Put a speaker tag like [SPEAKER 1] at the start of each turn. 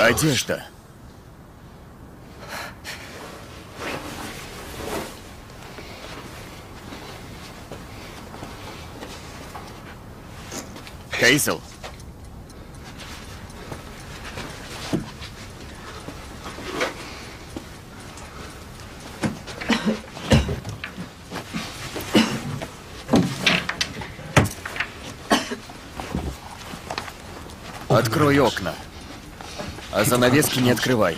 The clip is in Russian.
[SPEAKER 1] Одежда. Хейзел. Открой окна. А занавески не открывай.